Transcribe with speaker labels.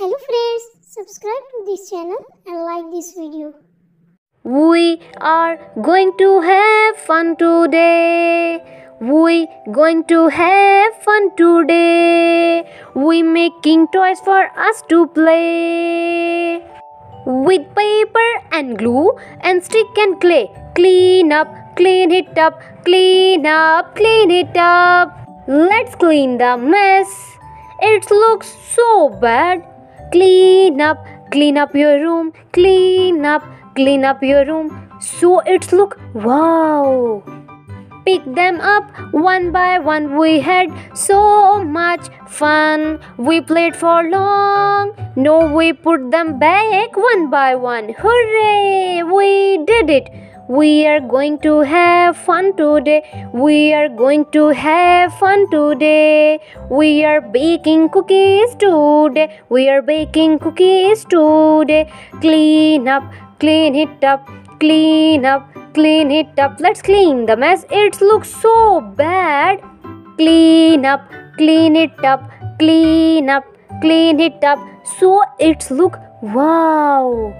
Speaker 1: Hello friends, subscribe to this channel and like this video.
Speaker 2: We are going to have fun today. We going to have fun today. We making toys for us to play. With paper and glue and stick and clay. Clean up, clean it up, clean up, clean it up. Let's clean the mess. It looks so bad. Clean up, clean up your room, clean up, clean up your room. So it's look wow. Pick them up one by one. We had so much fun. We played for long. No, we put them back one by one. Hooray! We did it. We are going to have fun today. We are going to have fun today. We are baking cookies today. We are baking cookies today. Clean up, clean it up, clean up, clean it up. Let's clean the mess. It looks so bad. Clean up, clean it up, clean up, clean it up. So it's look wow.